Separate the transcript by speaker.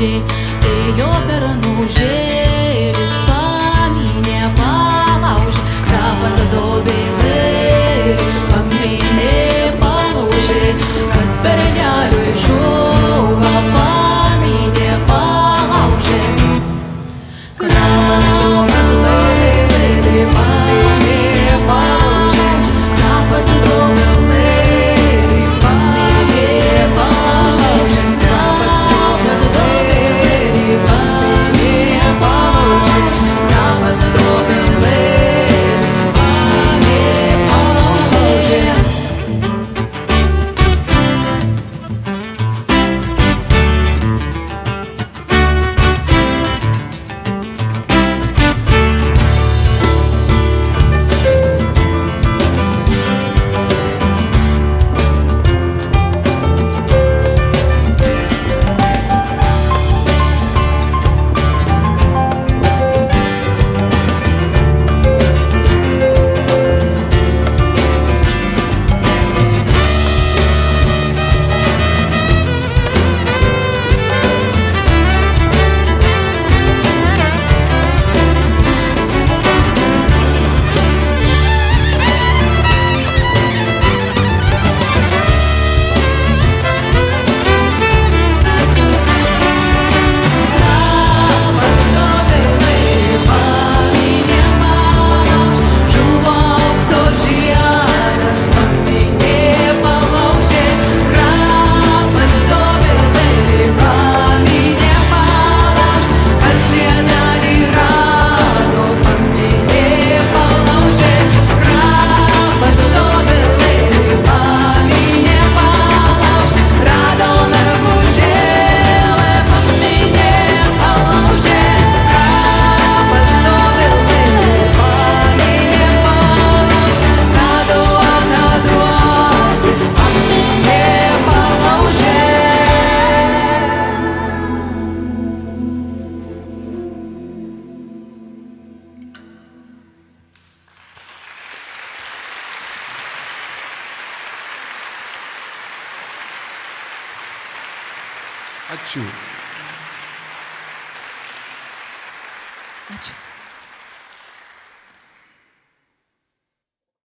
Speaker 1: gražiai, ėjo per naužiai.
Speaker 2: Atiu.
Speaker 1: Atiu.